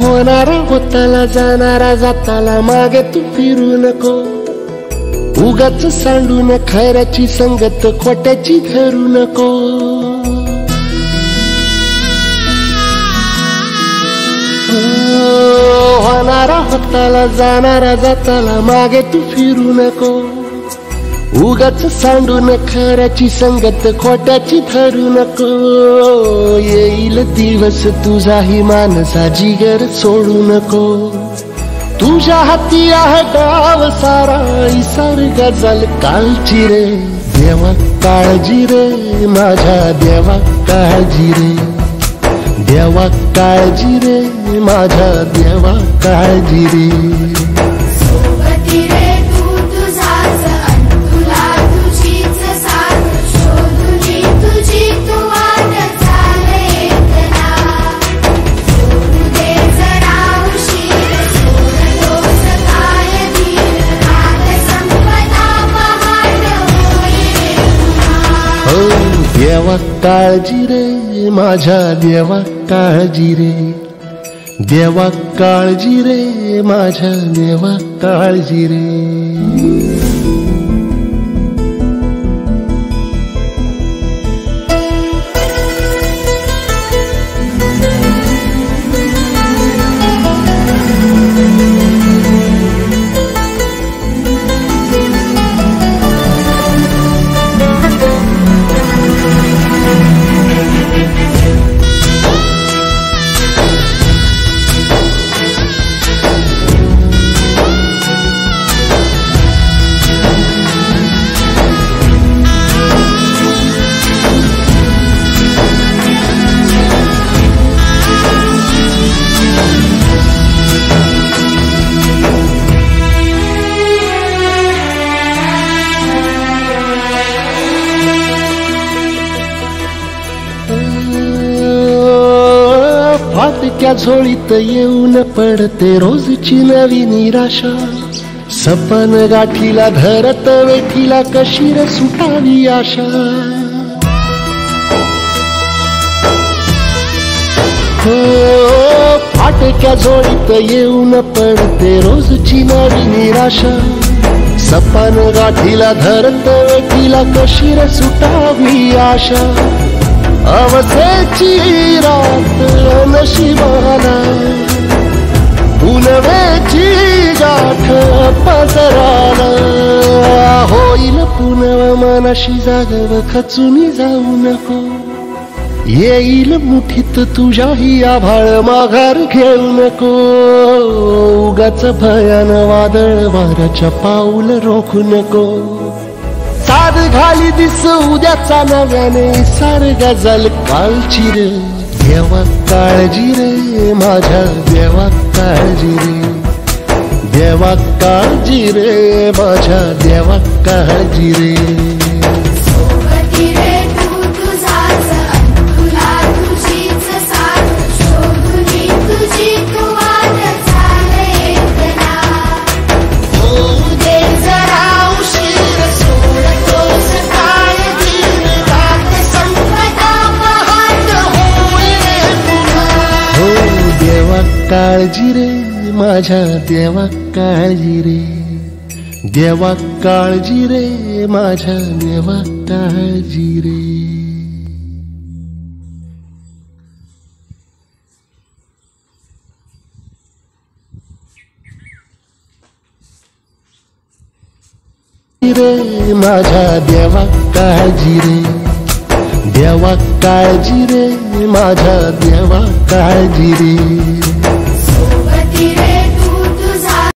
होणारा होताला जाणारा जाताला मागे तू फिरू नको. उगाच सांडून खैराची संगत खोट्याची धरू नको. होणारा होताला जाणारा जाताला मागे तू फिरू नको. उगाच सांडून खऱ्याची संगत खोट्याची ठरू नको. येईल दिवस तुझाही मानसा जिगर सोडू नको. तुझ्या हाती आहे गाव सारा इसार गजल कालची रे. देवा काळजी रे माझ्या देवा काळजी रे. देवा काळजी रे माझ्या देवा काळजी रे. देवा काळजी रे माझ्या देवा काळजी रे. देवा काळजी रे माझ्या देवा काळजी रे. फाटक्या झोळीत येऊन पडते रोजची नवी निराशा. सपन गाठीला धरत वेठीला कशीर सुटावी आशा. हो फाटक्या झोळीत येऊन पडते रोजची नवी निराशा. सपन गाठीला धरत वेठीला कशीर रे सुटावी आशा. अवसेची रात नशिबाला पुनवेची गाठ पसराला होईल पुनव मनाशी जागव खचून जाऊ नको. येईल मुठीत तुझ्याही आभाळ माघार घेऊ नको. उगाच भयान वादळ वाऱ्याच्या पाऊल रोखू नको. साध घाली दिस उद्याचा नव्याने सार गजल कालची रे. देवा काळजी रे माझ्या देवा काळजी रे. देवा काळजी रे माझ्या देवा काळजी रे. काळजी रे माझ्या देवा काळजी रे देवा काळजी रे माझ्या देवा काळजी रे रे माझ्या देवा काळजी रे देवा काळजी रे माझ्या देवा काळजी रे